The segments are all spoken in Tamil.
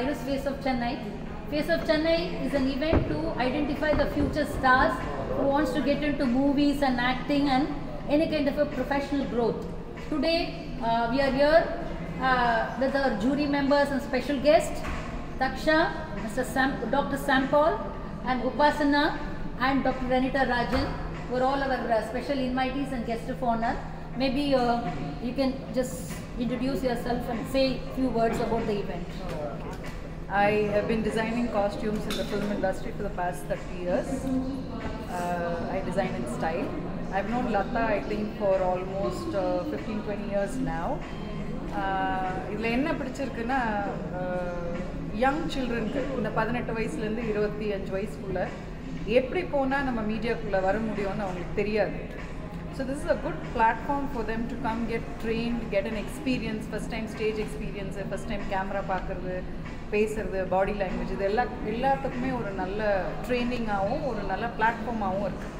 Iris Face of Chennai. Face of Chennai is an event to identify the future stars who wants to get into movies and acting and any kind of a professional growth. Today uh, we are here uh, with our jury members and special guests, Taksha, Mr. Sam, Dr. Sampol and Upasana and Dr. Renita Rajan were all our uh, special invitees and guests of honor. Maybe uh, you can just introduce yourself and say a few words about the event. I have been designing costumes in the film industry for the past 30 years. Uh, I design in style. I've known Lata, I think, for almost uh, 15 20 years now. Uh, இதில் என்ன பிடிச்சிருக்குன்னா uh, யங் சில்ட்ரனுக்கு இந்த பதினெட்டு வயசுலேருந்து இருபத்தி அஞ்சு வயசுக்குள்ளே எப்படி போனால் நம்ம மீடியாக்குள்ளே வர முடியும்னு அவங்களுக்கு தெரியாது so this is a good platform for them to come get trained get an experience first time stage experience first time camera பார்க்குறது பேசுறது பாடி லாங்குவேஜ் இது எல்லா எல்லாத்துக்குமே ஒரு நல்ல ட்ரைனிங்காகவும் ஒரு நல்ல பிளாட்ஃபார்மாகவும் இருக்குது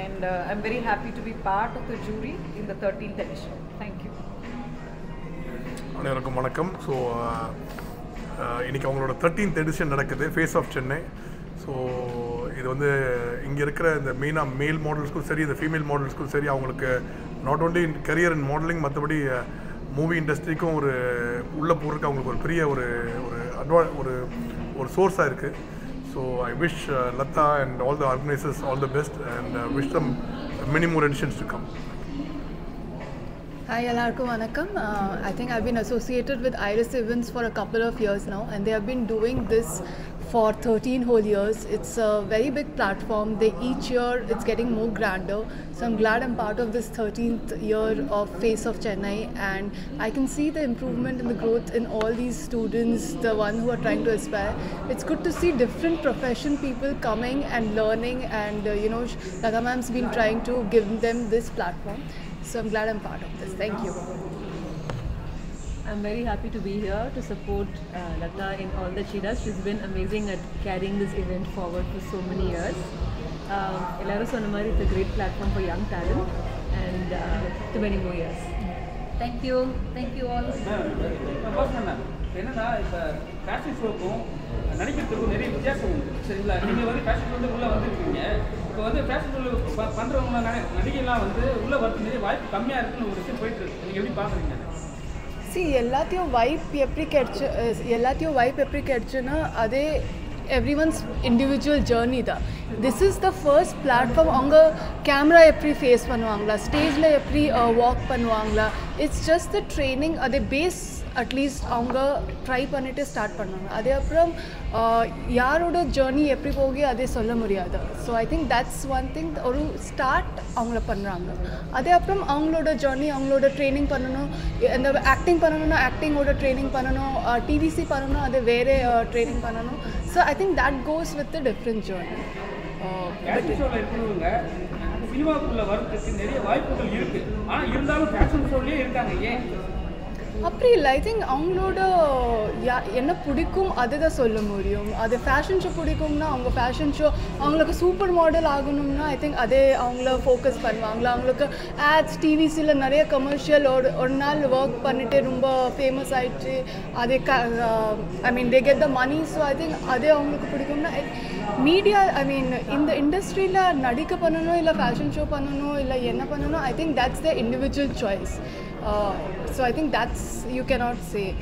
and I am very happy to be part of the jury in the thirteenth edition thank you அனைவருக்கும் வணக்கம். ஸோ uh, uh, இன்றைக்கி அவங்களோட தேர்ட்டீன்த் எடிஷன் நடக்குது ஃபேஸ் ஆஃப் சென்னை ஸோ இது வந்து இங்கே இருக்கிற இந்த மெயினாக மேல் மாடல்ஸ்க்கும் சரி இந்த ஃபீமேல் மாடல்ஸ்க்கும் சரி அவங்களுக்கு not only in career in modeling மற்றபடி மூவி இண்டஸ்ட்ரிக்கும் ஒரு உள்ளே போகிறதுக்கு அவங்களுக்கு ஒரு பெரிய ஒரு ஒரு அட்வா ஒரு ஒரு சோர்ஸாக இருக்குது so I wish Latha and all the organisers all the best and wish them many more editions to come Hi, Alarko வணக்கம் uh, I think I've been associated with Iris Events for a couple of years now, and they have been doing this for 13 whole years. It's a very big platform. They each year it's getting more grander. So I'm glad I'm part of this 13th year of Face of Chennai, and I can see the improvement and the growth in all these students, the one who are trying to aspire. It's good to see different profession people coming and learning, and uh, you know, Lata ma'am's been trying to give them this platform. So I'm glad I'm part of this. Thank you. I'm very happy to be here to support uh, Lata in all that she does. She's been amazing at carrying this event forward for so many years. Um, எல்லாரும் சொன்ன மாதிரி it's a great platform for young talent and uh, to many more years. Thank you. Thank you all. Ma'am என்னன்னா இப்போ ஃபேஷன் ஷோக்கும் நடிக்கிறதுக்கும் நிறைய வித்தியாசம் உண்டு சரிங்களா நீங்கள் வந்து ஃபேஷன் வந்து உள்ளே வந்துருக்கீங்க இப்போ வந்து ஃபேஷன் ஷோவில் பண்ணுறவங்க நடிகைலாம் வந்து உள்ளே வரது நிறைய வாய்ப்பு கம்மியாக இருக்குன்னு ஒரு விஷயம் போயிட்டு இருக்கு நீங்கள் எப்படி பார்க்குறீங்க சி எல்லாத்தையும் வைப் எப்படி கிடைச்சு அஹ் எல்லாத்தையும் வைப் எப்படி கிடைச்சுன்னா அதே எவ்ரி ஒன்ஸ் இண்டிவிஜுவல் ஜேர்னி தான். This is the first platform அவங்க கேமரா எப்படி ஃபேஸ் பண்ணுவாங்களா? ஸ்டேஜில் எப்படி வாக் பண்ணுவாங்களா? இட்ஸ் ஜஸ்ட் த ட்ரைனிங் அதே பேஸ் அட்லீஸ்ட் அவங்க ட்ரை பண்ணிட்டு ஸ்டார்ட் பண்ணுவாங்க அதே அப்புறம் யாரோட ஜேர்னி எப்படி போகி அதே சொல்ல முடியாது. So I think that's one thing ஒரு ஸ்டார்ட் அவங்கள பண்ணுறாங்க அதே அப்புறம் அவங்களோட ஜேர்னி அவங்களோட ட்ரைனிங் பண்ணணும். இந்த ஆக்டிங் பண்ணணும்னா ஆக்டிங்கோட ட்ரைனிங் பண்ணணும். டிவிசி பண்ணணும் அது வேறு ட்ரைனிங் பண்ணணும். So I think that goes with different journey சினிமாக்குள்ளே வர்றதுக்கு நிறைய வாய்ப்புகள் இருக்குது ஆனால் இருந்தாலும் ஃபேஷன் ஷோலேயே இருக்காங்க. ஏன்? அப்படி இல்லை. ஐ திங்க் அவங்களோட யா என்ன பிடிக்கும் அதை தான் சொல்ல முடியும். அது ஃபேஷன் ஷோ பிடிக்கும்னா அவங்க ஃபேஷன் ஷோ அவங்களுக்கு சூப்பர் மாடல் ஆகணும்னா ஐ திங்க் அதே அவங்கள ஃபோக்கஸ் பண்ணுவாங்களா? அவங்களுக்கு ஆட்ஸ் டிவிஸில் நிறைய கமர்ஷியல் ஒரு ஒரு நாள் ஒர்க் பண்ணிட்டு ரொம்ப ஃபேமஸ் ஆயிடுச்சு அதே க I mean they get the money so I think அதே அவங்களுக்கு பிடிக்கும்னா மீடியா ஐ மீன் இந்த இண்டஸ்ட்ரியில் நடிக்க பண்ணணும் இல்லை ஃபேஷன் ஷோ பண்ணணும் இல்லை என்ன பண்ணணும் I think that's the individual choice Uh, so I think that's you cannot say.